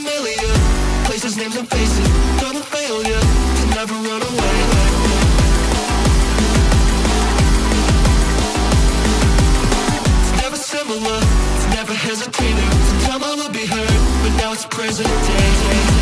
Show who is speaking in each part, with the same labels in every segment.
Speaker 1: familiar. Places, names, and faces. Gonna fail ya To never run away. It's never similar. It's never hesitated. Sometime I will be heard But now it's present day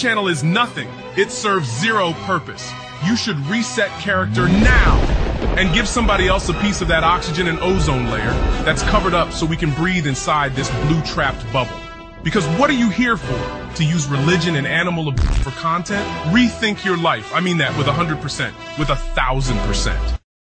Speaker 2: channel is nothing. It serves zero purpose. You should reset character now and give somebody else a piece of that oxygen and ozone layer that's covered up so we can breathe inside this blue trapped bubble. Because what are you here for? To use religion and animal abuse for content? Rethink your life. I mean that with a hundred percent, with a thousand percent.